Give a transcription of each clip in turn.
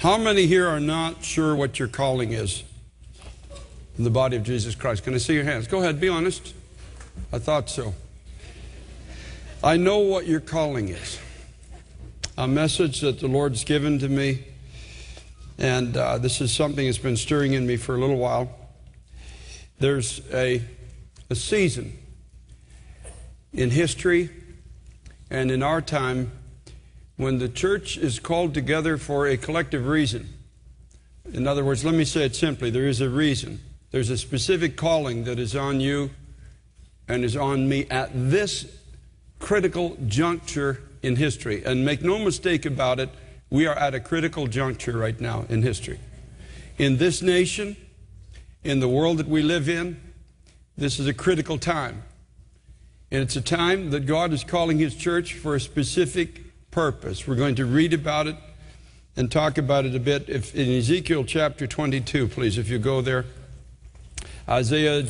How many here are not sure what your calling is in the body of Jesus Christ? Can I see your hands? Go ahead, be honest. I thought so. I know what your calling is. A message that the Lord's given to me, and uh, this is something that's been stirring in me for a little while. There's a, a season in history and in our time when the church is called together for a collective reason. In other words, let me say it simply there is a reason. There's a specific calling that is on you and is on me at this critical juncture in history. And make no mistake about it, we are at a critical juncture right now in history. In this nation, in the world that we live in, this is a critical time. And it's a time that God is calling His church for a specific purpose. We're going to read about it and talk about it a bit. If, in Ezekiel chapter 22, please, if you go there. Isaiah,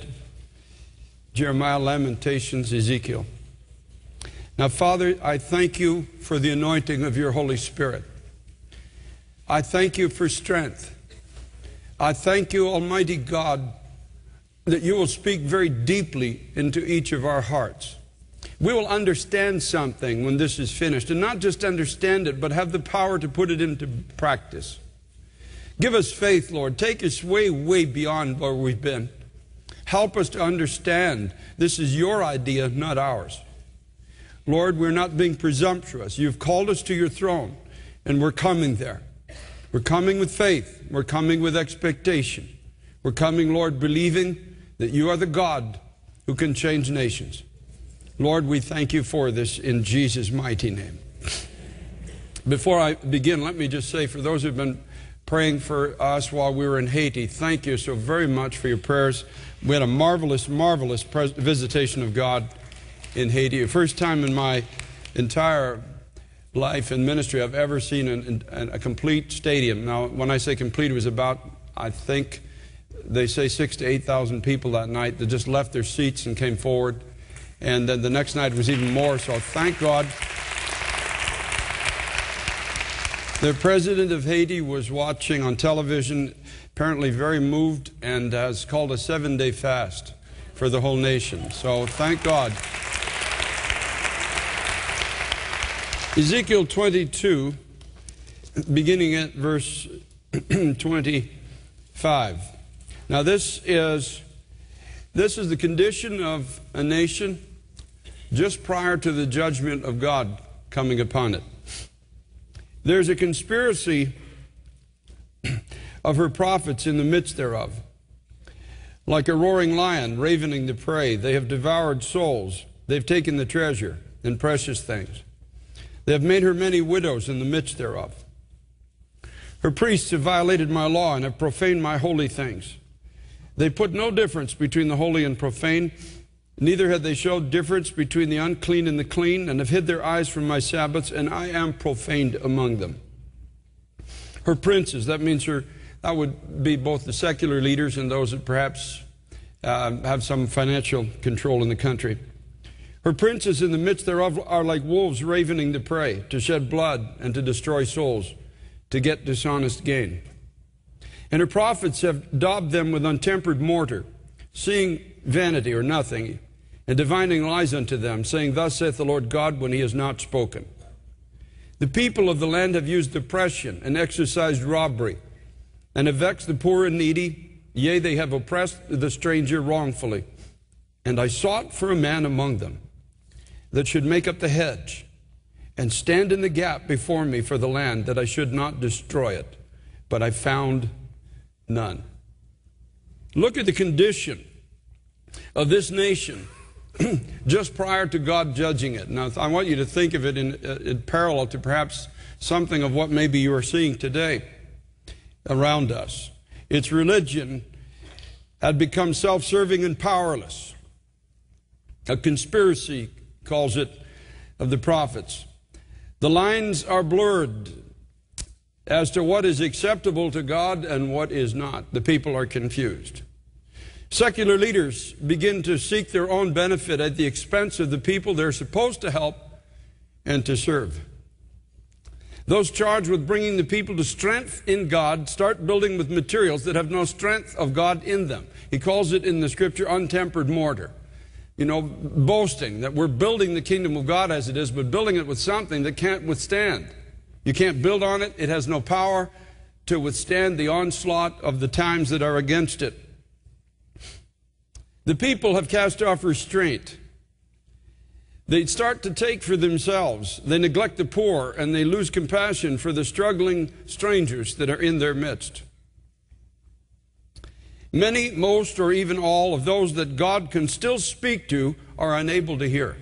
Jeremiah, Lamentations, Ezekiel. Now, Father, I thank you for the anointing of your Holy Spirit. I thank you for strength. I thank you, Almighty God, that you will speak very deeply into each of our hearts. We will understand something when this is finished, and not just understand it, but have the power to put it into practice. Give us faith, Lord. Take us way, way beyond where we've been. Help us to understand this is your idea, not ours. Lord, we're not being presumptuous. You've called us to your throne, and we're coming there. We're coming with faith. We're coming with expectation. We're coming, Lord, believing that you are the God who can change nations. Lord, we thank you for this in Jesus' mighty name. Before I begin, let me just say for those who've been praying for us while we were in Haiti, thank you so very much for your prayers. We had a marvelous, marvelous visitation of God in Haiti. The first time in my entire life and ministry I've ever seen an, an, a complete stadium. Now, when I say complete, it was about, I think, they say six to 8,000 people that night that just left their seats and came forward. And then the next night was even more, so thank God. The president of Haiti was watching on television, apparently very moved, and has called a seven day fast for the whole nation. So thank God. Ezekiel 22, beginning at verse 25. Now this is this is the condition of a nation just prior to the judgment of God coming upon it. There's a conspiracy of her prophets in the midst thereof. Like a roaring lion ravening the prey, they have devoured souls. They've taken the treasure and precious things. They have made her many widows in the midst thereof. Her priests have violated my law and have profaned my holy things. They put no difference between the holy and profane, neither have they showed difference between the unclean and the clean, and have hid their eyes from my Sabbaths, and I am profaned among them. Her princes, that means her, that would be both the secular leaders and those that perhaps uh, have some financial control in the country. Her princes in the midst thereof are like wolves ravening the prey, to shed blood and to destroy souls, to get dishonest gain. And her prophets have daubed them with untempered mortar, seeing vanity or nothing, and divining lies unto them, saying, Thus saith the Lord God, when he has not spoken. The people of the land have used oppression and exercised robbery, and have vexed the poor and needy, yea, they have oppressed the stranger wrongfully. And I sought for a man among them that should make up the hedge and stand in the gap before me for the land, that I should not destroy it. But I found none. Look at the condition of this nation just prior to God judging it. Now, I want you to think of it in, uh, in parallel to perhaps something of what maybe you are seeing today around us. Its religion had become self serving and powerless. A conspiracy calls it of the prophets. The lines are blurred as to what is acceptable to God and what is not. The people are confused. Secular leaders begin to seek their own benefit at the expense of the people they're supposed to help and to serve. Those charged with bringing the people to strength in God start building with materials that have no strength of God in them. He calls it in the scripture untempered mortar. You know, boasting that we're building the kingdom of God as it is, but building it with something that can't withstand. You can't build on it, it has no power to withstand the onslaught of the times that are against it. The people have cast off restraint. They start to take for themselves. They neglect the poor and they lose compassion for the struggling strangers that are in their midst. Many, most, or even all of those that God can still speak to are unable to hear.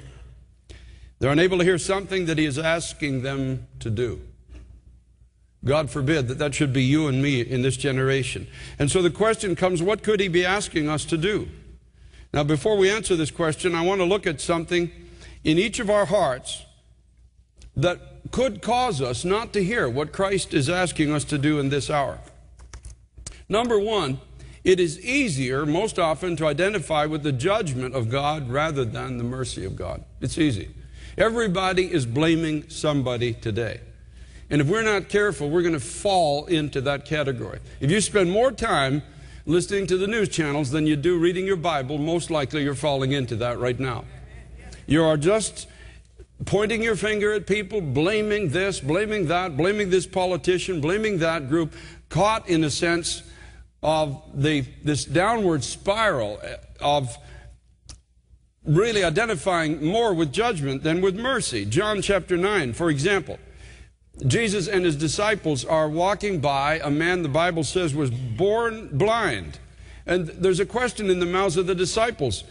They're unable to hear something that He is asking them to do. God forbid that that should be you and me in this generation. And so the question comes what could He be asking us to do? Now, before we answer this question, I want to look at something in each of our hearts that could cause us not to hear what Christ is asking us to do in this hour. Number one, it is easier most often to identify with the judgment of God rather than the mercy of God. It's easy. Everybody is blaming somebody today. And if we're not careful, we're going to fall into that category. If you spend more time listening to the news channels than you do reading your Bible, most likely you're falling into that right now. You are just pointing your finger at people, blaming this, blaming that, blaming this politician, blaming that group, caught in a sense of the, this downward spiral eh, of really identifying more with judgment than with mercy. John chapter 9, for example. Jesus and his disciples are walking by a man the Bible says was born blind. And there's a question in the mouths of the disciples.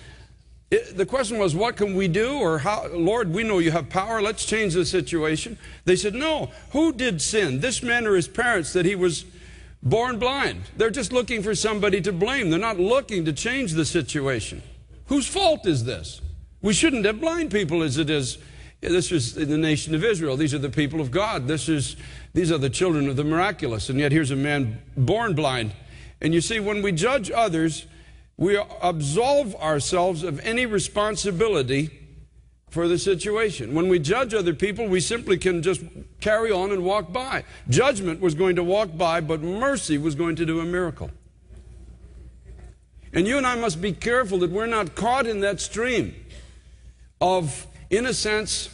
It, the question was, what can we do? Or, how, Lord, we know you have power. Let's change the situation. They said, no. Who did sin? This man or his parents that he was born blind? They're just looking for somebody to blame. They're not looking to change the situation. Whose fault is this? We shouldn't have blind people as it is. This is the nation of Israel. These are the people of God. This is, these are the children of the miraculous. And yet here's a man born blind. And you see, when we judge others, we absolve ourselves of any responsibility for the situation. When we judge other people, we simply can just carry on and walk by. Judgment was going to walk by, but mercy was going to do a miracle. And you and I must be careful that we're not caught in that stream of, in a sense,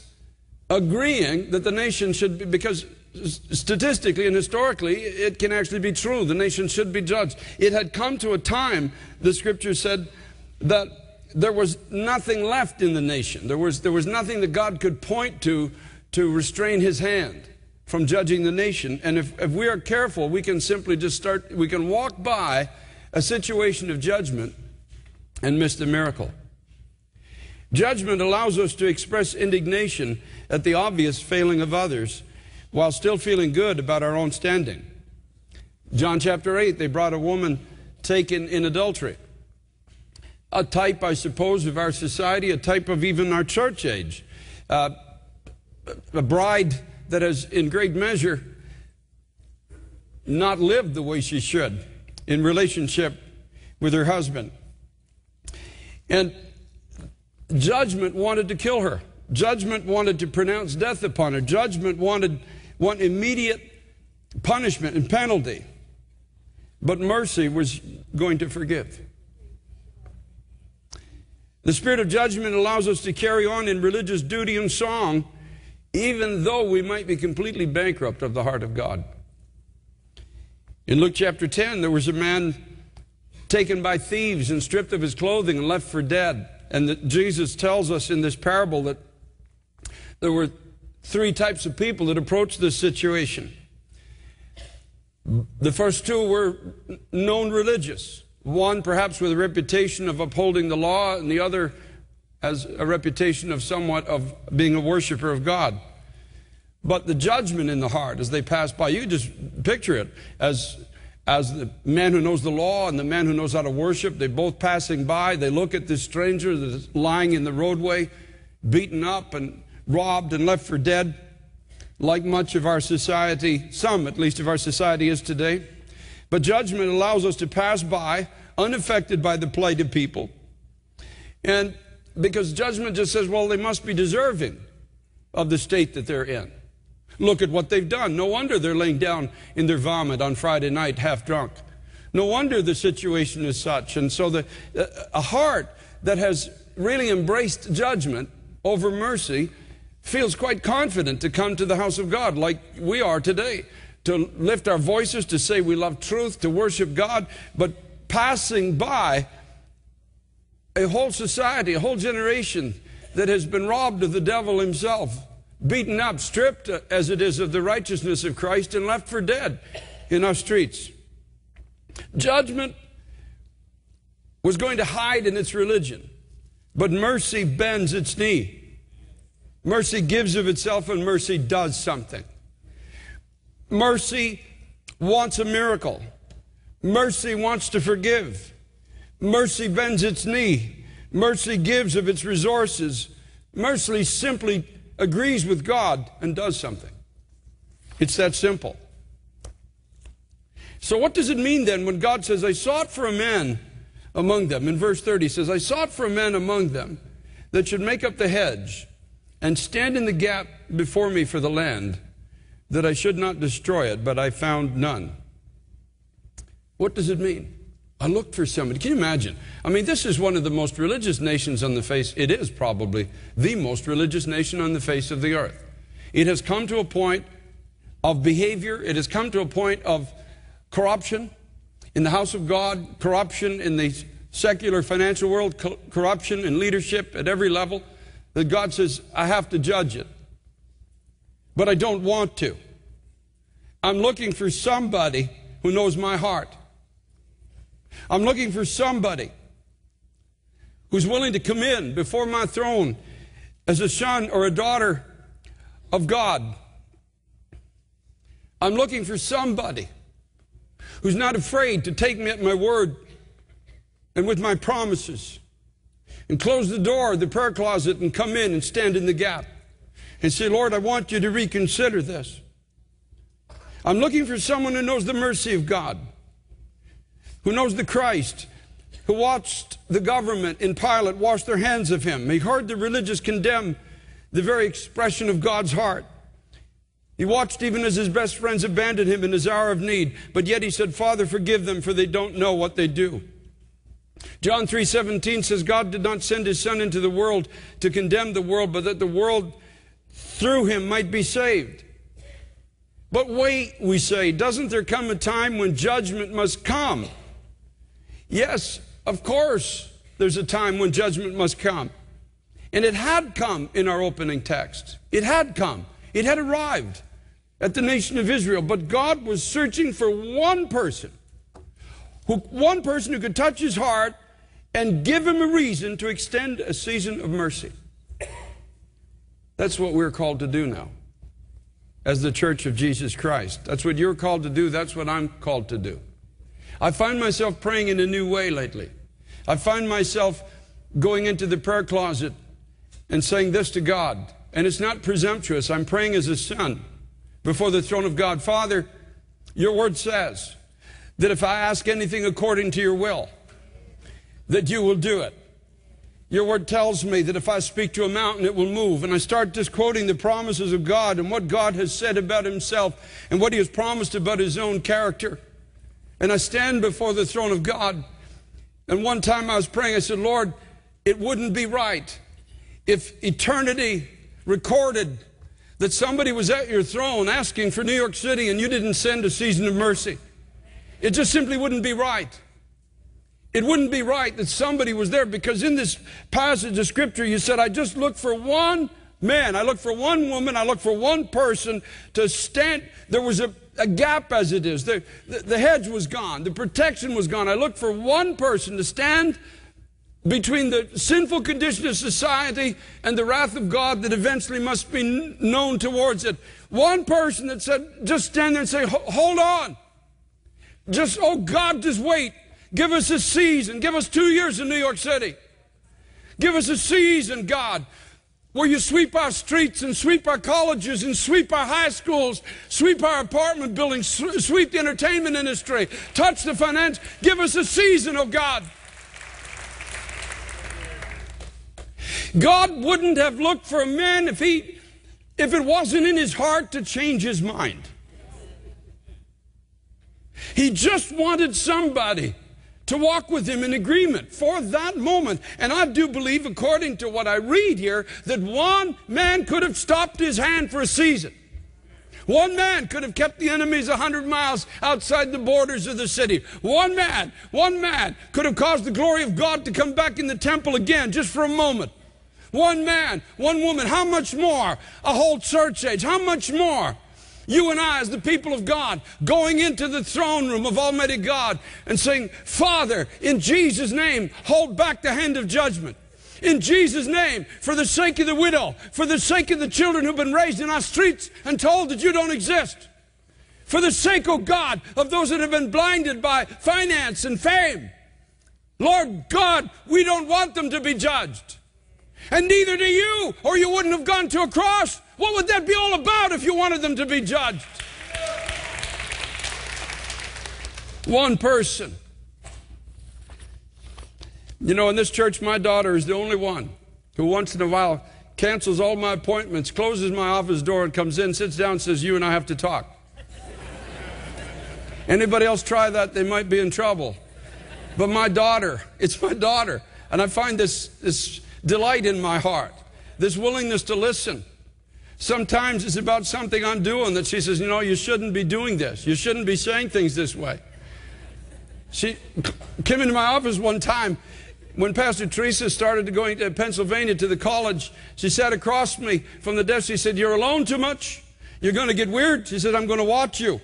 agreeing that the nation should be, because statistically and historically, it can actually be true. The nation should be judged. It had come to a time, the scripture said, that there was nothing left in the nation. There was, there was nothing that God could point to to restrain his hand from judging the nation. And if, if we are careful, we can simply just start, we can walk by a situation of judgment and miss the miracle. Judgment allows us to express indignation at the obvious failing of others while still feeling good about our own standing. John chapter 8, they brought a woman taken in adultery. A type, I suppose, of our society, a type of even our church age. Uh, a bride that has, in great measure, not lived the way she should in relationship with her husband. And judgment wanted to kill her. Judgment wanted to pronounce death upon her. Judgment wanted want immediate punishment and penalty. But mercy was going to forgive. The spirit of judgment allows us to carry on in religious duty and song, even though we might be completely bankrupt of the heart of God. In Luke chapter 10, there was a man taken by thieves and stripped of his clothing and left for dead. And that Jesus tells us in this parable that there were three types of people that approached this situation. The first two were known religious. One, perhaps, with a reputation of upholding the law, and the other as a reputation of somewhat of being a worshiper of God. But the judgment in the heart as they pass by, you just picture it as, as the man who knows the law and the man who knows how to worship. They're both passing by. They look at this stranger that's lying in the roadway, beaten up and robbed and left for dead, like much of our society, some at least of our society is today. But judgment allows us to pass by unaffected by the plight of people. And because judgment just says, well, they must be deserving of the state that they're in. Look at what they've done. No wonder they're laying down in their vomit on Friday night, half drunk. No wonder the situation is such. And so the, uh, a heart that has really embraced judgment over mercy feels quite confident to come to the house of God like we are today, to lift our voices, to say we love truth, to worship God, but passing by a whole society, a whole generation that has been robbed of the devil himself, beaten up, stripped uh, as it is of the righteousness of Christ, and left for dead in our streets. Judgment was going to hide in its religion, but mercy bends its knee. Mercy gives of itself, and mercy does something. Mercy wants a miracle. Mercy wants to forgive. Mercy bends its knee. Mercy gives of its resources. Mercy simply agrees with God and does something. It's that simple. So, what does it mean then when God says, I sought for a man among them? In verse 30, he says, I sought for a man among them that should make up the hedge and stand in the gap before me for the land, that I should not destroy it, but I found none. What does it mean? I looked for somebody. Can you imagine? I mean, this is one of the most religious nations on the face. It is probably the most religious nation on the face of the earth. It has come to a point of behavior. It has come to a point of corruption in the house of God, corruption in the secular financial world, corruption in leadership at every level, that God says, I have to judge it. But I don't want to. I'm looking for somebody who knows my heart. I'm looking for somebody who's willing to come in before my throne as a son or a daughter of God. I'm looking for somebody who's not afraid to take me at my word and with my promises and close the door of the prayer closet and come in and stand in the gap and say, Lord, I want you to reconsider this. I'm looking for someone who knows the mercy of God who knows the Christ, who watched the government in Pilate wash their hands of him. He heard the religious condemn the very expression of God's heart. He watched even as his best friends abandoned him in his hour of need, but yet he said, Father, forgive them, for they don't know what they do. John 3:17 says God did not send his son into the world to condemn the world, but that the world through him might be saved. But wait, we say, doesn't there come a time when judgment must come? Yes, of course, there's a time when judgment must come. And it had come in our opening text. It had come. It had arrived at the nation of Israel. But God was searching for one person, who, one person who could touch his heart and give him a reason to extend a season of mercy. That's what we're called to do now as the church of Jesus Christ. That's what you're called to do. That's what I'm called to do. I find myself praying in a new way lately. I find myself going into the prayer closet and saying this to God. And it's not presumptuous. I'm praying as a son before the throne of God. Father, your word says that if I ask anything according to your will, that you will do it. Your word tells me that if I speak to a mountain, it will move. And I start just quoting the promises of God and what God has said about himself and what he has promised about his own character. And I stand before the throne of God. And one time I was praying, I said, Lord, it wouldn't be right if eternity recorded that somebody was at your throne asking for New York City and you didn't send a season of mercy. It just simply wouldn't be right. It wouldn't be right that somebody was there because in this passage of scripture you said, I just looked for one man, I looked for one woman, I looked for one person to stand. There was a a gap as it is. The, the, the hedge was gone. The protection was gone. I looked for one person to stand between the sinful condition of society and the wrath of God that eventually must be known towards it. One person that said, just stand there and say, hold on. Just, oh God, just wait. Give us a season. Give us two years in New York City. Give us a season, God where you sweep our streets and sweep our colleges and sweep our high schools, sweep our apartment buildings, sweep the entertainment industry, touch the finance. Give us a season, oh God. God wouldn't have looked for a man if he if it wasn't in his heart to change his mind. He just wanted somebody to walk with him in agreement for that moment. And I do believe, according to what I read here, that one man could have stopped his hand for a season. One man could have kept the enemies a hundred miles outside the borders of the city. One man, one man could have caused the glory of God to come back in the temple again just for a moment. One man, one woman, how much more? A whole church age, how much more? You and I, as the people of God, going into the throne room of Almighty God and saying, Father, in Jesus' name, hold back the hand of judgment. In Jesus' name, for the sake of the widow, for the sake of the children who've been raised in our streets and told that you don't exist. For the sake, oh God, of those that have been blinded by finance and fame. Lord God, we don't want them to be judged. And neither do you, or you wouldn't have gone to a cross. What would that be all about if you wanted them to be judged? One person. You know, in this church, my daughter is the only one who once in a while cancels all my appointments, closes my office door, and comes in, sits down, says, You and I have to talk. Anybody else try that, they might be in trouble. But my daughter, it's my daughter. And I find this, this delight in my heart, this willingness to listen. Sometimes it's about something I'm doing that she says, you know, you shouldn't be doing this. You shouldn't be saying things this way. She came into my office one time when Pastor Teresa started going to Pennsylvania to the college. She sat across me from the desk. She said, You're alone too much. You're going to get weird. She said, I'm going to watch you.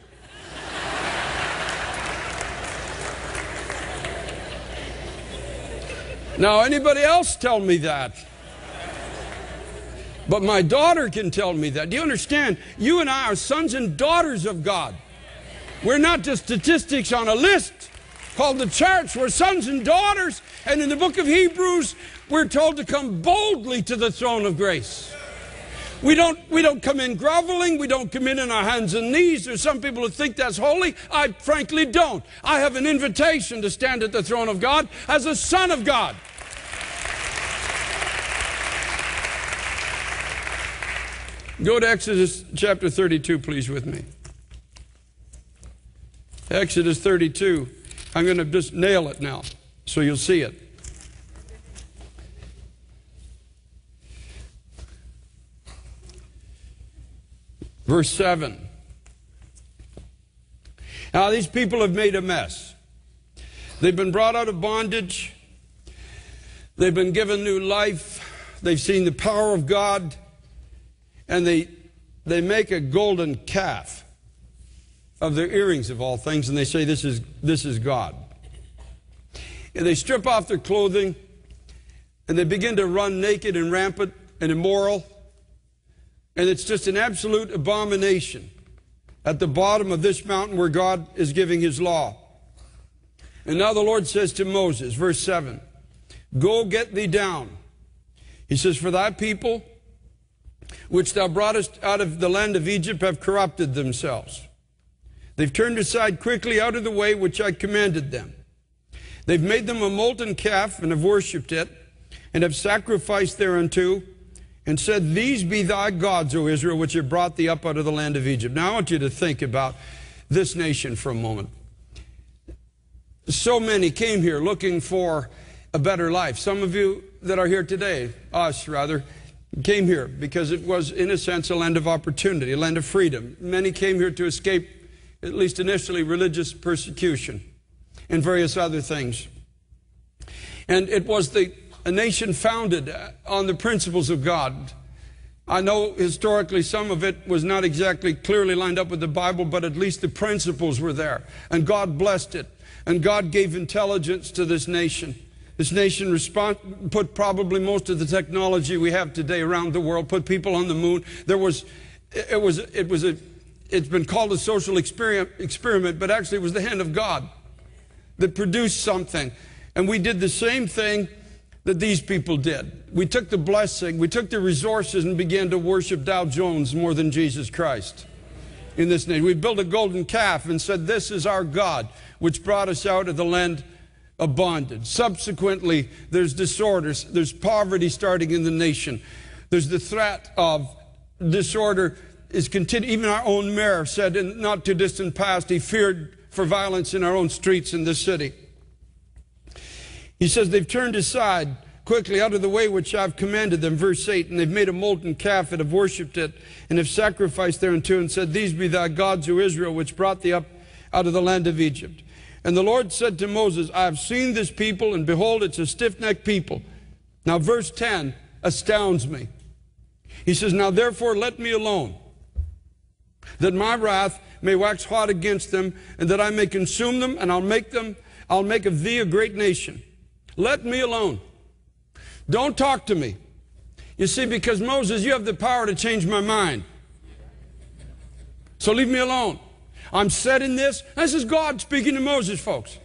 now, anybody else tell me that? But my daughter can tell me that. Do you understand? You and I are sons and daughters of God. We're not just statistics on a list called the church. We're sons and daughters. And in the book of Hebrews, we're told to come boldly to the throne of grace. We don't, we don't come in groveling. We don't come in on our hands and knees. There's some people who think that's holy. I frankly don't. I have an invitation to stand at the throne of God as a son of God. Go to Exodus chapter 32, please, with me. Exodus 32. I'm going to just nail it now so you'll see it. Verse 7. Now, these people have made a mess. They've been brought out of bondage. They've been given new life. They've seen the power of God and they, they make a golden calf of their earrings of all things, and they say, This is, this is God. And they strip off their clothing, and they begin to run naked and rampant and immoral. And it's just an absolute abomination at the bottom of this mountain where God is giving his law. And now the Lord says to Moses, verse 7, Go get thee down. He says, For thy people which thou broughtest out of the land of Egypt have corrupted themselves. They've turned aside quickly out of the way which I commanded them. They've made them a molten calf and have worshipped it, and have sacrificed thereunto, and said, These be thy gods, O Israel, which have brought thee up out of the land of Egypt. Now I want you to think about this nation for a moment. So many came here looking for a better life. Some of you that are here today, us rather, came here because it was, in a sense, a land of opportunity, a land of freedom. Many came here to escape, at least initially, religious persecution and various other things. And it was the, a nation founded uh, on the principles of God. I know historically some of it was not exactly clearly lined up with the Bible, but at least the principles were there. And God blessed it. And God gave intelligence to this nation. This nation respond, put probably most of the technology we have today around the world, put people on the moon. There was, it was, it was a, it's been called a social experiment, but actually it was the hand of God that produced something. And we did the same thing that these people did. We took the blessing, we took the resources and began to worship Dow Jones more than Jesus Christ in this nation. We built a golden calf and said, This is our God, which brought us out of the land bondage. Subsequently, there's disorders, there's poverty starting in the nation, there's the threat of disorder is continued. Even our own mayor said in not too distant past he feared for violence in our own streets in this city. He says they've turned aside quickly out of the way which I've commanded them, verse 8, and they've made a molten calf and have worshipped it, and have sacrificed thereunto, and said, These be thy gods, O Israel, which brought thee up out of the land of Egypt. And the Lord said to Moses, I have seen this people, and behold, it's a stiff necked people. Now, verse 10 astounds me. He says, Now therefore let me alone, that my wrath may wax hot against them, and that I may consume them, and I'll make them, I'll make of thee a great nation. Let me alone. Don't talk to me. You see, because Moses, you have the power to change my mind. So leave me alone. I'm set in this. This is God speaking to Moses, folks.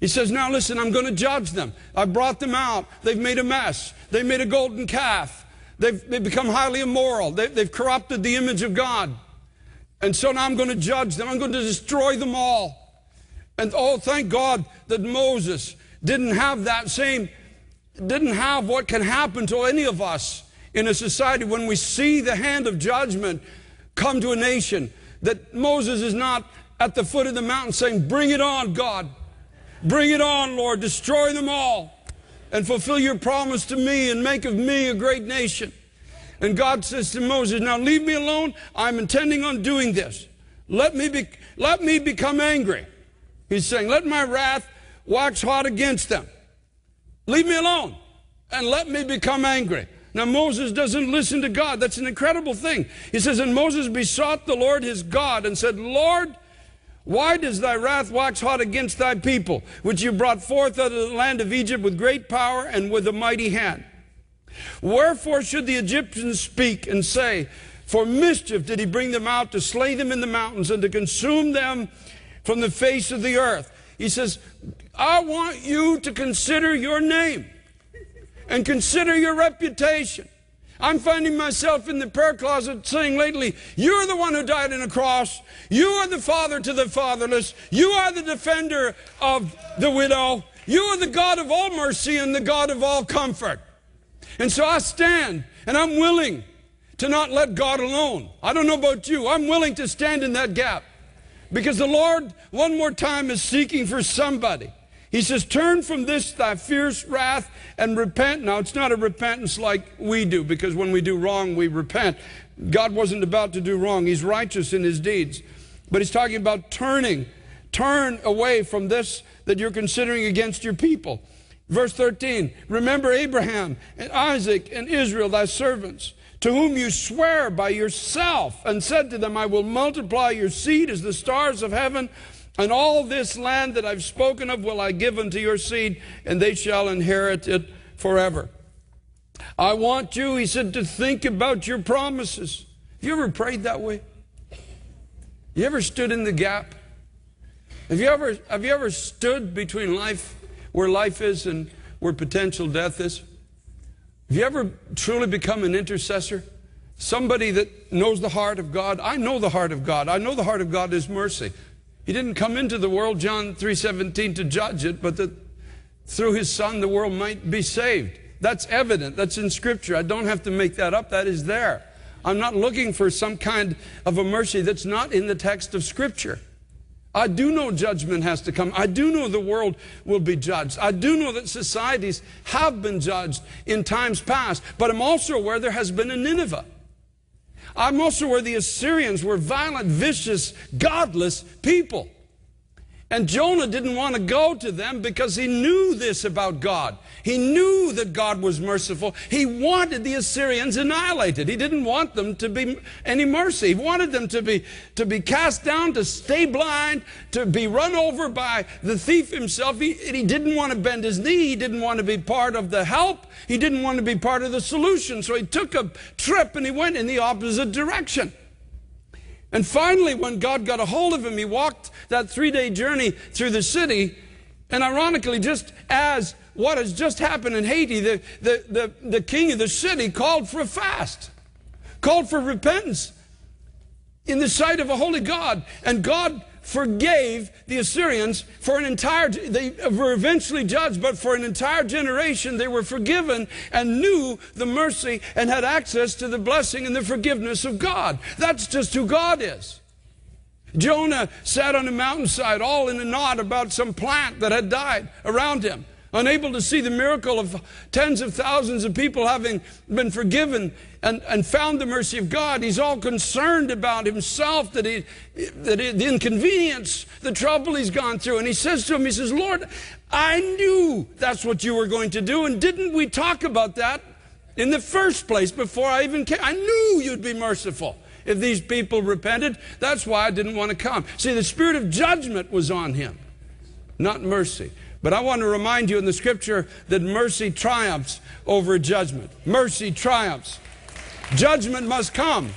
He says, Now listen, I'm going to judge them. I brought them out. They've made a mess. They've made a golden calf. They've, they've become highly immoral. They, they've corrupted the image of God. And so now I'm going to judge them. I'm going to destroy them all. And oh, thank God that Moses didn't have that same, didn't have what can happen to any of us in a society when we see the hand of judgment come to a nation. That Moses is not at the foot of the mountain saying, Bring it on, God. Bring it on, Lord. Destroy them all and fulfill your promise to me and make of me a great nation. And God says to Moses, Now leave me alone. I'm intending on doing this. Let me, be, let me become angry. He's saying, Let my wrath wax hot against them. Leave me alone and let me become angry. Now, Moses doesn't listen to God. That's an incredible thing. He says, And Moses besought the Lord his God and said, Lord, why does thy wrath wax hot against thy people, which you brought forth out of the land of Egypt with great power and with a mighty hand? Wherefore should the Egyptians speak and say, For mischief did he bring them out to slay them in the mountains and to consume them from the face of the earth? He says, I want you to consider your name and consider your reputation. I'm finding myself in the prayer closet saying lately, You're the one who died on a cross. You are the father to the fatherless. You are the defender of the widow. You are the God of all mercy and the God of all comfort. And so I stand and I'm willing to not let God alone. I don't know about you. I'm willing to stand in that gap because the Lord, one more time, is seeking for somebody. He says, Turn from this thy fierce wrath and repent. Now, it's not a repentance like we do because when we do wrong, we repent. God wasn't about to do wrong, He's righteous in His deeds. But He's talking about turning. Turn away from this that you're considering against your people. Verse 13 Remember Abraham and Isaac and Israel, thy servants, to whom you swear by yourself, and said to them, I will multiply your seed as the stars of heaven, and all this land that I've spoken of will I give unto your seed, and they shall inherit it forever. I want you, he said, to think about your promises. Have you ever prayed that way? You ever stood in the gap? Have you ever, have you ever stood between life where life is and where potential death is? Have you ever truly become an intercessor? Somebody that knows the heart of God. I know the heart of God. I know the heart of God is mercy. He didn't come into the world, John 3:17, to judge it, but that through his son the world might be saved. That's evident. That's in scripture. I don't have to make that up. That is there. I'm not looking for some kind of a mercy that's not in the text of scripture. I do know judgment has to come. I do know the world will be judged. I do know that societies have been judged in times past, but I'm also aware there has been a Nineveh. I'm also aware the Assyrians were violent, vicious, godless people. And Jonah didn't want to go to them because he knew this about God. He knew that God was merciful. He wanted the Assyrians annihilated. He didn't want them to be any mercy. He wanted them to be, to be cast down, to stay blind, to be run over by the thief himself. He, he didn't want to bend his knee. He didn't want to be part of the help. He didn't want to be part of the solution. So he took a trip and he went in the opposite direction. And finally, when God got a hold of him, he walked that three day journey through the city. And ironically, just as what has just happened in Haiti, the, the, the, the king of the city called for a fast, called for repentance in the sight of a holy God. And God forgave the Assyrians for an entire, they were eventually judged, but for an entire generation they were forgiven and knew the mercy and had access to the blessing and the forgiveness of God. That's just who God is. Jonah sat on a mountainside all in a knot about some plant that had died around him unable to see the miracle of tens of thousands of people having been forgiven and, and found the mercy of God. He's all concerned about himself, that, he, that he, the inconvenience, the trouble he's gone through. And he says to him, he says, Lord, I knew that's what you were going to do. And didn't we talk about that in the first place before I even came? I knew you'd be merciful if these people repented. That's why I didn't want to come. See, the spirit of judgment was on him, not mercy. But I want to remind you in the scripture that mercy triumphs over judgment. Mercy triumphs. Judgment must come.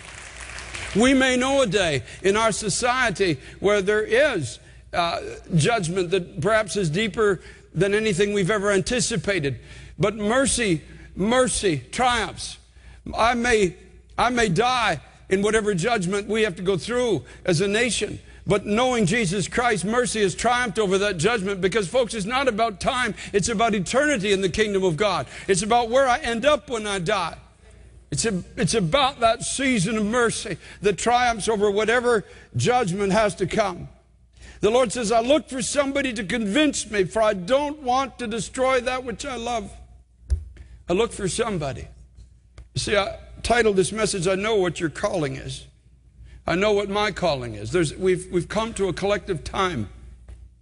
We may know a day in our society where there is uh, judgment that perhaps is deeper than anything we've ever anticipated. But mercy, mercy triumphs. I may, I may die in whatever judgment we have to go through as a nation. But knowing Jesus Christ, mercy has triumphed over that judgment because, folks, it's not about time. It's about eternity in the kingdom of God. It's about where I end up when I die. It's, a, it's about that season of mercy that triumphs over whatever judgment has to come. The Lord says, I look for somebody to convince me, for I don't want to destroy that which I love. I look for somebody. See, I titled this message, I Know What Your Calling Is. I know what my calling is. There's, we've, we've come to a collective time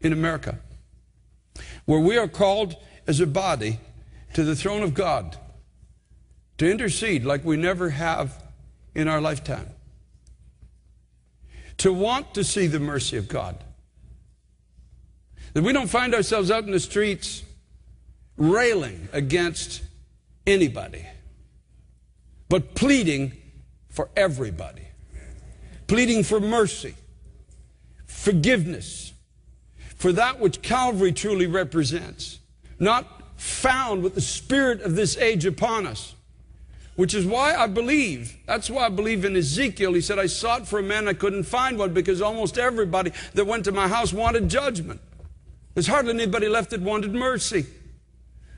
in America where we are called as a body to the throne of God to intercede like we never have in our lifetime, to want to see the mercy of God. That we don't find ourselves out in the streets railing against anybody, but pleading for everybody pleading for mercy, forgiveness, for that which Calvary truly represents, not found with the spirit of this age upon us. Which is why I believe, that's why I believe in Ezekiel. He said, I sought for a man, I couldn't find one because almost everybody that went to my house wanted judgment. There's hardly anybody left that wanted mercy.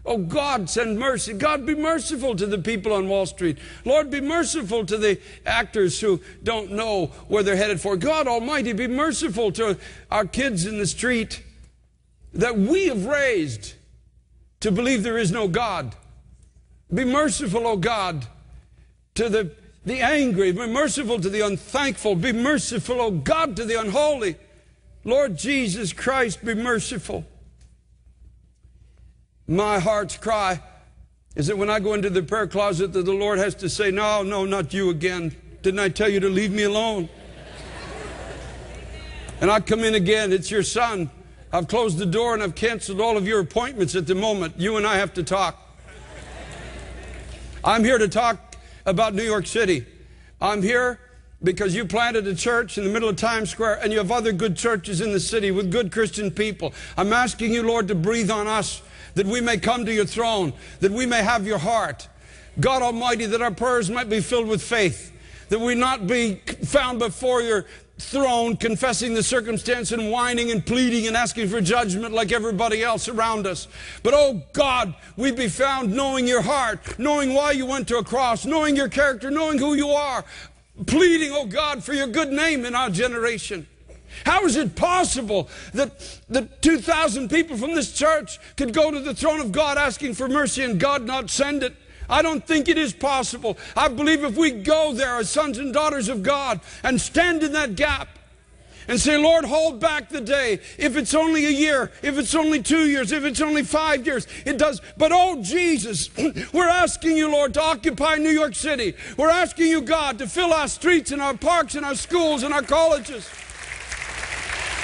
Oh, God, send mercy. God, be merciful to the people on Wall Street. Lord, be merciful to the actors who don't know where they're headed for. God Almighty, be merciful to our kids in the street that we have raised to believe there is no God. Be merciful, O God, to the, the angry. Be merciful to the unthankful. Be merciful, O God, to the unholy. Lord Jesus Christ, be merciful. My heart's cry is that when I go into the prayer closet that the Lord has to say, no, no, not you again. Didn't I tell you to leave me alone? and I come in again, it's your son. I've closed the door and I've canceled all of your appointments at the moment. You and I have to talk. I'm here to talk about New York City. I'm here because you planted a church in the middle of Times Square and you have other good churches in the city with good Christian people. I'm asking you, Lord, to breathe on us that we may come to your throne, that we may have your heart. God Almighty, that our prayers might be filled with faith, that we not be found before your throne confessing the circumstance and whining and pleading and asking for judgment like everybody else around us. But oh God, we'd be found knowing your heart, knowing why you went to a cross, knowing your character, knowing who you are, pleading, oh God, for your good name in our generation. How is it possible that, that 2,000 people from this church could go to the throne of God asking for mercy and God not send it? I don't think it is possible. I believe if we go there as sons and daughters of God and stand in that gap and say, Lord, hold back the day. If it's only a year, if it's only two years, if it's only five years, it does. But oh, Jesus, we're asking you, Lord, to occupy New York City. We're asking you, God, to fill our streets and our parks and our schools and our colleges.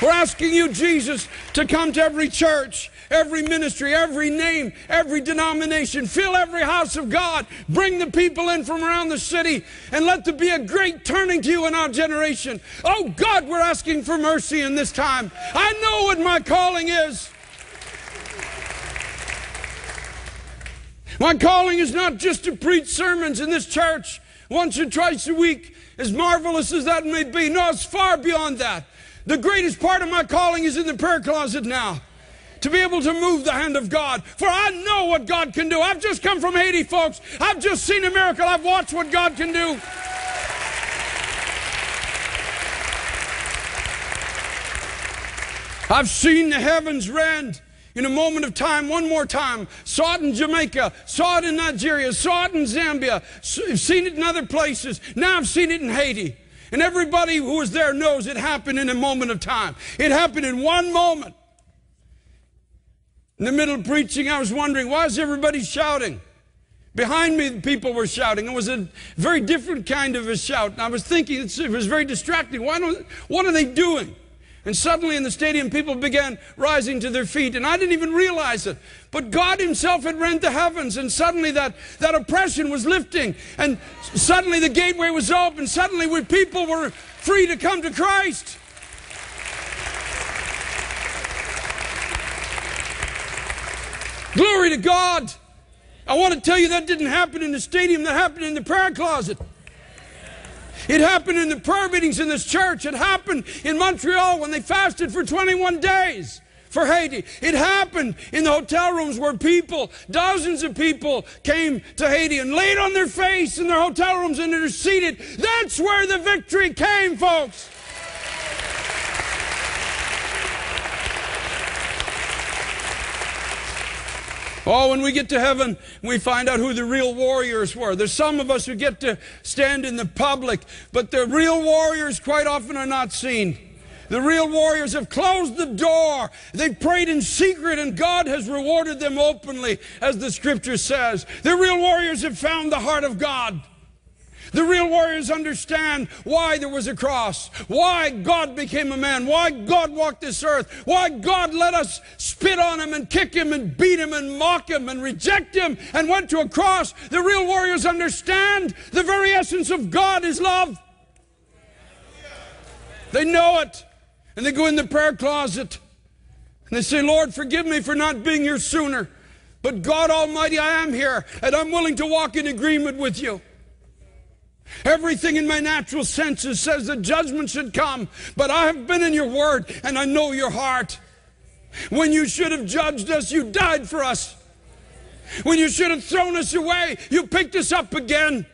We're asking you, Jesus, to come to every church, every ministry, every name, every denomination. Fill every house of God. Bring the people in from around the city and let there be a great turning to you in our generation. Oh God, we're asking for mercy in this time. I know what my calling is. My calling is not just to preach sermons in this church once or twice a week, as marvelous as that may be. No, it's far beyond that. The greatest part of my calling is in the prayer closet now. To be able to move the hand of God. For I know what God can do. I've just come from Haiti, folks. I've just seen a miracle. I've watched what God can do. I've seen the heavens rend in a moment of time, one more time. Saw it in Jamaica, saw it in Nigeria, saw it in Zambia, seen it in other places. Now I've seen it in Haiti. And everybody who was there knows it happened in a moment of time. It happened in one moment. In the middle of preaching, I was wondering, why is everybody shouting? Behind me, people were shouting. It was a very different kind of a shout. And I was thinking, it was very distracting. Why don't, what are they doing? And suddenly in the stadium, people began rising to their feet, and I didn't even realize it. But God Himself had rent the heavens, and suddenly that, that oppression was lifting, and suddenly the gateway was open. Suddenly, people were free to come to Christ. Glory to God. I want to tell you that didn't happen in the stadium, that happened in the prayer closet. It happened in the prayer meetings in this church. It happened in Montreal when they fasted for 21 days for Haiti. It happened in the hotel rooms where people, dozens of people, came to Haiti and laid on their face in their hotel rooms and interceded. That's where the victory came, folks. Oh, when we get to heaven, we find out who the real warriors were. There's some of us who get to stand in the public, but the real warriors quite often are not seen. The real warriors have closed the door. They've prayed in secret and God has rewarded them openly, as the scripture says. The real warriors have found the heart of God. The real warriors understand why there was a cross, why God became a man, why God walked this earth, why God let us spit on him and kick him and beat him and mock him and reject him and went to a cross. The real warriors understand the very essence of God is love. They know it. And they go in the prayer closet and they say, Lord, forgive me for not being here sooner. But God Almighty, I am here and I'm willing to walk in agreement with you. Everything in my natural senses says that judgment should come, but I have been in your word and I know your heart. When you should have judged us, you died for us. When you should have thrown us away, you picked us up again.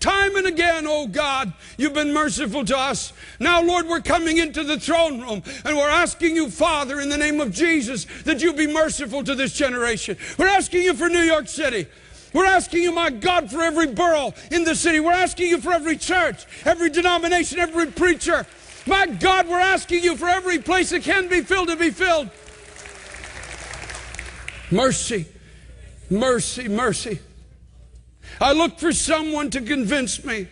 Time and again, oh God, you've been merciful to us. Now, Lord, we're coming into the throne room and we're asking you, Father, in the name of Jesus, that you be merciful to this generation. We're asking you for New York City. We're asking you, my God, for every borough in the city. We're asking you for every church, every denomination, every preacher. My God, we're asking you for every place that can be filled to be filled. Mercy, mercy, mercy. I look for someone to convince me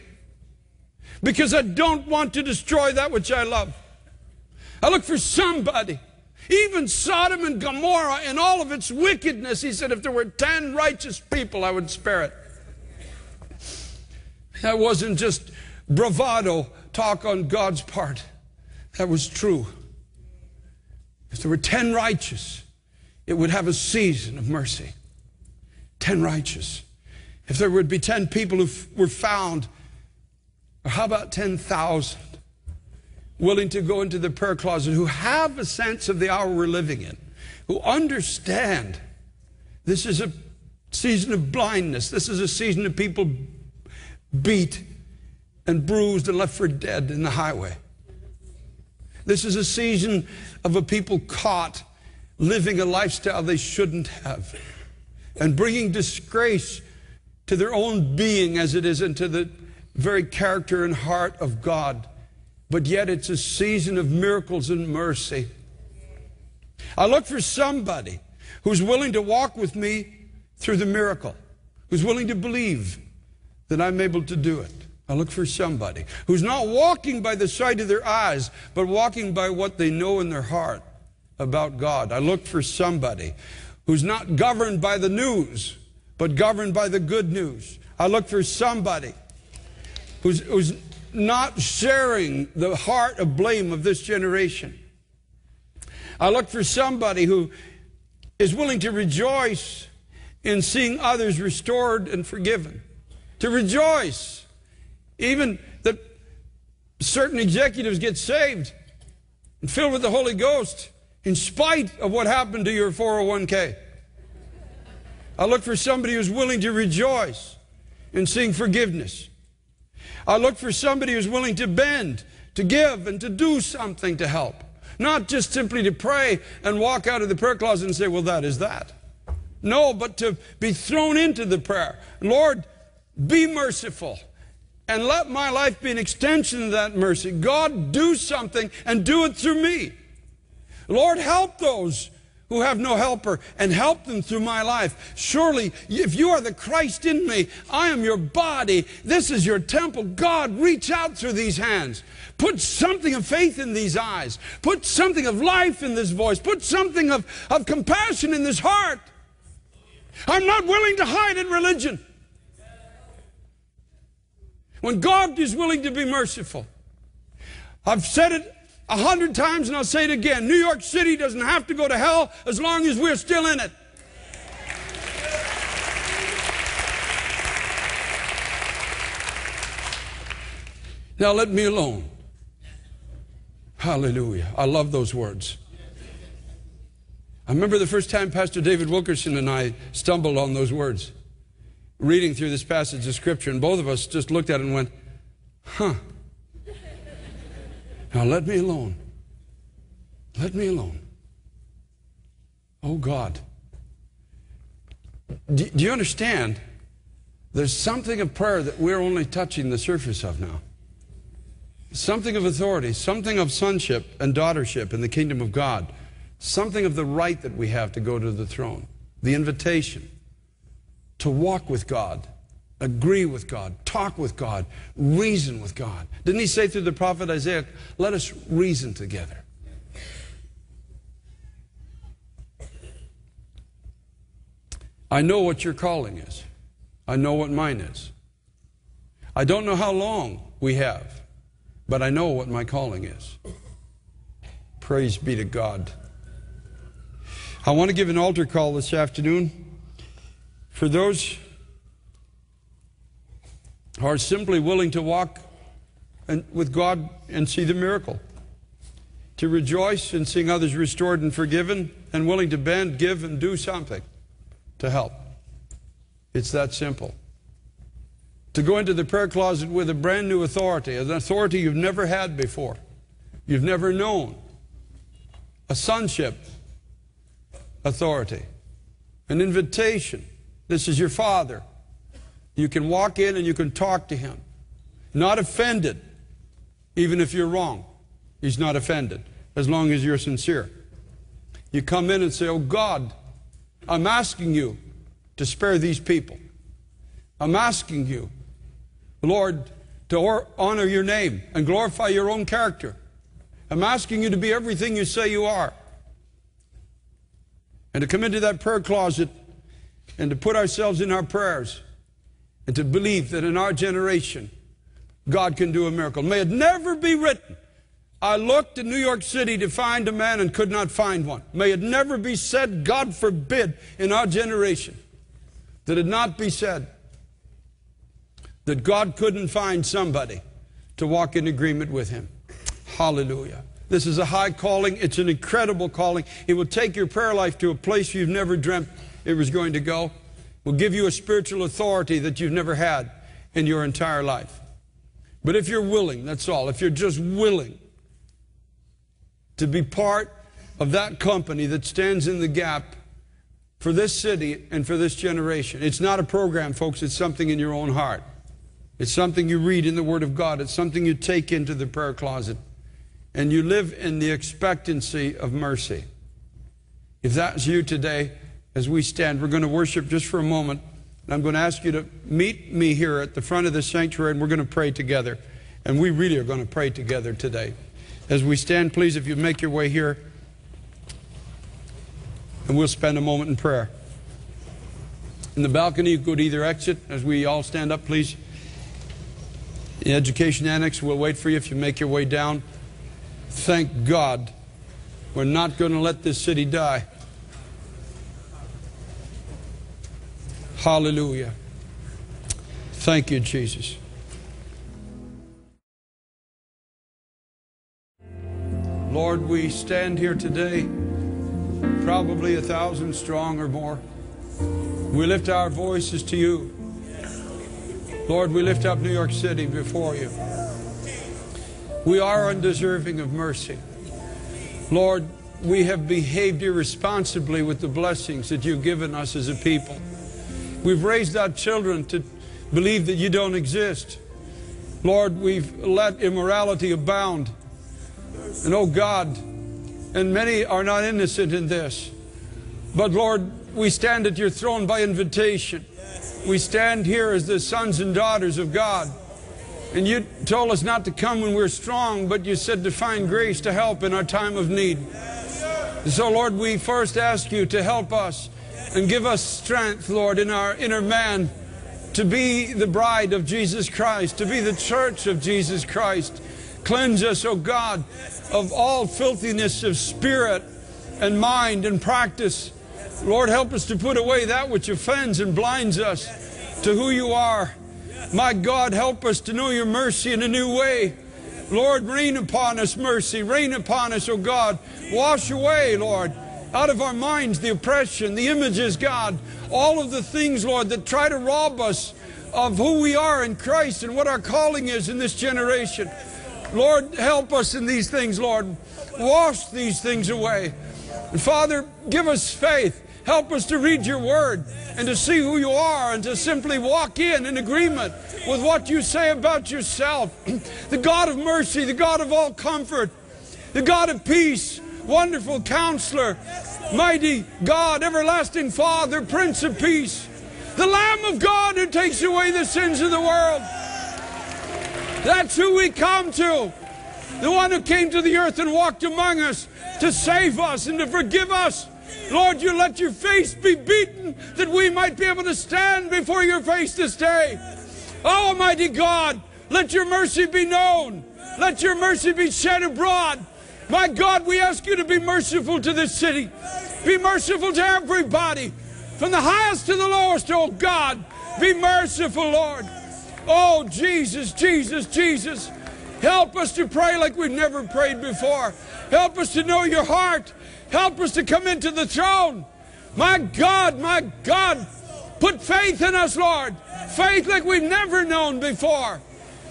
because I don't want to destroy that which I love. I look for somebody even Sodom and Gomorrah and all of its wickedness, he said, if there were 10 righteous people, I would spare it. That wasn't just bravado talk on God's part. That was true. If there were 10 righteous, it would have a season of mercy. 10 righteous. If there would be 10 people who were found, or how about 10,000? Willing to go into the prayer closet, who have a sense of the hour we're living in, who understand this is a season of blindness. This is a season of people beat and bruised and left for dead in the highway. This is a season of a people caught living a lifestyle they shouldn't have and bringing disgrace to their own being as it is into the very character and heart of God but yet it's a season of miracles and mercy. I look for somebody who's willing to walk with me through the miracle, who's willing to believe that I'm able to do it. I look for somebody who's not walking by the sight of their eyes, but walking by what they know in their heart about God. I look for somebody who's not governed by the news, but governed by the good news. I look for somebody who's, who's not sharing the heart of blame of this generation. I look for somebody who is willing to rejoice in seeing others restored and forgiven. To rejoice, even that certain executives get saved. and filled with the Holy Ghost in spite of what happened to your 401k. I look for somebody who's willing to rejoice in seeing forgiveness. I look for somebody who's willing to bend, to give, and to do something to help. Not just simply to pray and walk out of the prayer closet and say, well, that is that. No, but to be thrown into the prayer. Lord, be merciful and let my life be an extension of that mercy. God, do something and do it through me. Lord, help those who have no helper and help them through my life. Surely, if you are the Christ in me, I am your body. This is your temple. God, reach out through these hands. Put something of faith in these eyes. Put something of life in this voice. Put something of, of compassion in this heart. I'm not willing to hide in religion. When God is willing to be merciful. I've said it a hundred times and I'll say it again. New York City doesn't have to go to hell as long as we're still in it. Now let me alone. Hallelujah. I love those words. I remember the first time Pastor David Wilkerson and I stumbled on those words, reading through this passage of Scripture, and both of us just looked at it and went, huh. Now let me alone. Let me alone. Oh God. Do, do, you understand? There's something of prayer that we're only touching the surface of now. Something of authority, something of sonship and daughtership in the kingdom of God, something of the right that we have to go to the throne, the invitation to walk with God agree with God, talk with God, reason with God. Didn't he say through the prophet Isaiah, let us reason together? I know what your calling is. I know what mine is. I don't know how long we have, but I know what my calling is. Praise be to God. I want to give an altar call this afternoon for those are simply willing to walk and, with God and see the miracle. To rejoice in seeing others restored and forgiven, and willing to bend, give, and do something to help. It's that simple. To go into the prayer closet with a brand new authority, an authority you've never had before, you've never known, a sonship authority, an invitation. This is your Father. You can walk in and you can talk to him. Not offended, even if you're wrong. He's not offended, as long as you're sincere. You come in and say, Oh God, I'm asking you to spare these people. I'm asking you, Lord, to honor your name and glorify your own character. I'm asking you to be everything you say you are. And to come into that prayer closet and to put ourselves in our prayers and to believe that in our generation, God can do a miracle. May it never be written. I looked in New York City to find a man and could not find one. May it never be said, God forbid, in our generation, that it not be said that God couldn't find somebody to walk in agreement with him. Hallelujah. This is a high calling. It's an incredible calling. It will take your prayer life to a place you've never dreamt it was going to go will give you a spiritual authority that you've never had in your entire life. But if you're willing, that's all, if you're just willing to be part of that company that stands in the gap for this city and for this generation, it's not a program, folks, it's something in your own heart. It's something you read in the Word of God, it's something you take into the prayer closet, and you live in the expectancy of mercy. If that's you today, as we stand. We're going to worship just for a moment. And I'm going to ask you to meet me here at the front of the sanctuary, and we're going to pray together. And we really are going to pray together today. As we stand, please, if you make your way here, and we'll spend a moment in prayer. In the balcony, you could either exit as we all stand up, please. The education annex will wait for you if you make your way down. Thank God we're not going to let this city die. Hallelujah. Thank you, Jesus. Lord, we stand here today, probably a thousand strong or more. We lift our voices to you. Lord, we lift up New York City before you. We are undeserving of mercy. Lord, we have behaved irresponsibly with the blessings that you've given us as a people. We've raised our children to believe that you don't exist. Lord, we've let immorality abound. And oh God, and many are not innocent in this. But Lord, we stand at your throne by invitation. We stand here as the sons and daughters of God. And you told us not to come when we're strong, but you said to find grace to help in our time of need. So, Lord, we first ask you to help us and give us strength, Lord, in our inner man to be the bride of Jesus Christ, to be the church of Jesus Christ. Cleanse us, O oh God, of all filthiness of spirit and mind and practice. Lord, help us to put away that which offends and blinds us to who you are. My God, help us to know your mercy in a new way. Lord, rain upon us mercy. Rain upon us, O oh God. Wash away, Lord, out of our minds the oppression, the images, God, all of the things, Lord, that try to rob us of who we are in Christ and what our calling is in this generation. Lord, help us in these things, Lord. Wash these things away. And Father, give us faith. Help us to read your word and to see who you are and to simply walk in in agreement with what you say about yourself. the God of mercy, the God of all comfort, the God of peace, wonderful counselor, mighty God, everlasting Father, Prince of Peace, the Lamb of God who takes away the sins of the world. That's who we come to. The one who came to the earth and walked among us to save us and to forgive us. Lord, you let your face be beaten that we might be able to stand before your face this day. Oh, Almighty God, let your mercy be known. Let your mercy be shed abroad. My God, we ask you to be merciful to this city. Be merciful to everybody, from the highest to the lowest, oh God. Be merciful, Lord. Oh, Jesus, Jesus, Jesus. Help us to pray like we've never prayed before. Help us to know your heart. Help us to come into the throne. My God, my God, put faith in us, Lord. Faith like we've never known before.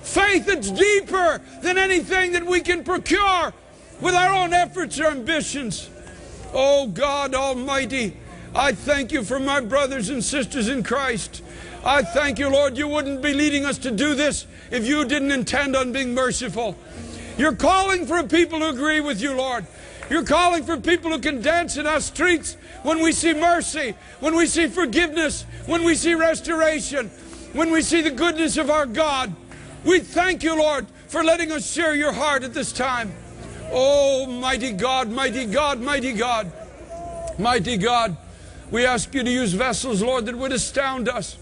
Faith that's deeper than anything that we can procure with our own efforts or ambitions. Oh God Almighty, I thank you for my brothers and sisters in Christ. I thank you, Lord, you wouldn't be leading us to do this if you didn't intend on being merciful. You're calling for people who agree with you, Lord. You're calling for people who can dance in our streets when we see mercy, when we see forgiveness, when we see restoration, when we see the goodness of our God. We thank you, Lord, for letting us share your heart at this time. Oh, mighty God, mighty God, mighty God, mighty God. We ask you to use vessels, Lord, that would astound us.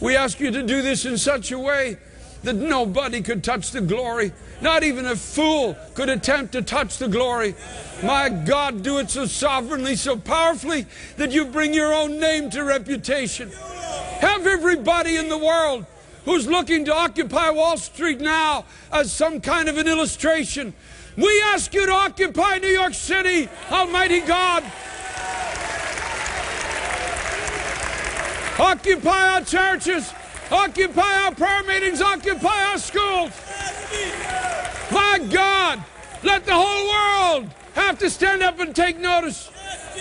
We ask you to do this in such a way that nobody could touch the glory. Not even a fool could attempt to touch the glory. My God, do it so sovereignly, so powerfully that you bring your own name to reputation. Have everybody in the world who's looking to occupy Wall Street now as some kind of an illustration. We ask you to occupy New York City, Almighty God. Occupy our churches. Occupy our prayer meetings. Occupy our schools. My God, let the whole world have to stand up and take notice.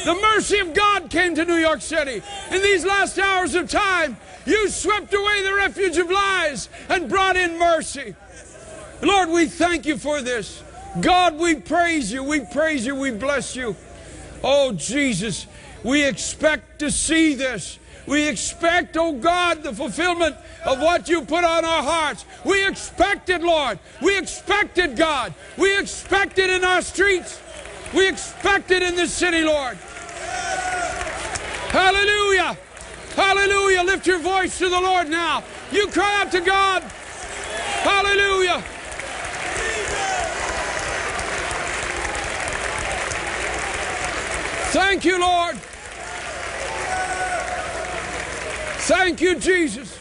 The mercy of God came to New York City. In these last hours of time, you swept away the refuge of lies and brought in mercy. Lord, we thank you for this. God, we praise you. We praise you. We bless you. Oh, Jesus, we expect to see this. We expect, oh God, the fulfillment of what you put on our hearts. We expect it, Lord. We expect it, God. We expect it in our streets. We expect it in this city, Lord. Hallelujah. Hallelujah. Lift your voice to the Lord now. You cry out to God. Hallelujah. Thank you, Lord. Thank you, Jesus.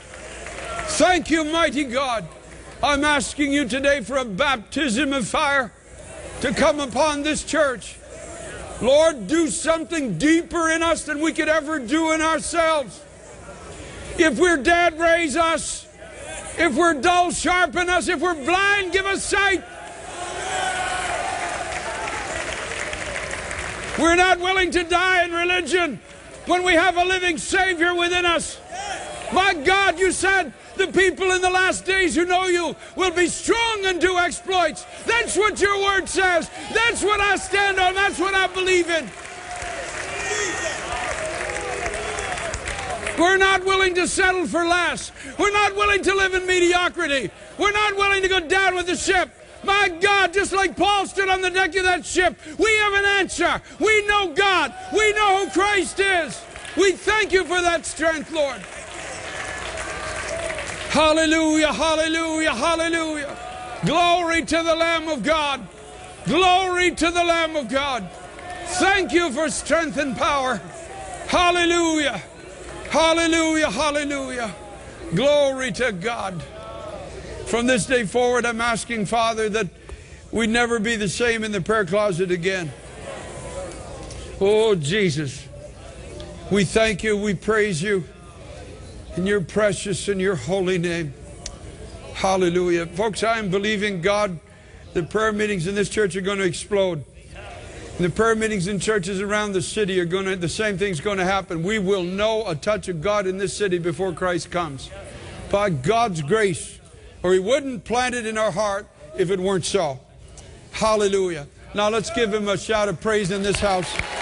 Thank you, mighty God. I'm asking you today for a baptism of fire. to come upon this church. Lord, do something deeper in us than we could ever do in ourselves. If we're dead, raise us. If we're dull, sharpen us. If we're blind, give us sight. We're not willing to die in religion when we have a living Savior within us. My God, you said the people in the last days who know you will be strong and do exploits. That's what your word says. That's what I stand on. That's what I believe in. We're not willing to settle for less. We're not willing to live in mediocrity. We're not willing to go down with the ship. My God, just like Paul stood on the deck of that ship, we have an answer. We know God. We know who Christ is. We thank you for that strength, Lord. Hallelujah, hallelujah, hallelujah. Glory to the Lamb of God. Glory to the Lamb of God. Thank you for strength and power. Hallelujah. Hallelujah, hallelujah. Glory to God. From this day forward, I'm asking, Father, that we never be the same in the prayer closet again. Oh, Jesus. We thank you, we praise you in your precious and your holy name. Hallelujah. Folks, I am believing God, the prayer meetings in this church are going to explode. The prayer meetings in churches around the city are going to, the same thing's going to happen. We will know a touch of God in this city before Christ comes. By God's grace, or He wouldn't plant it in our heart if it weren't so. Hallelujah. Now let's give Him a shout of praise in this house.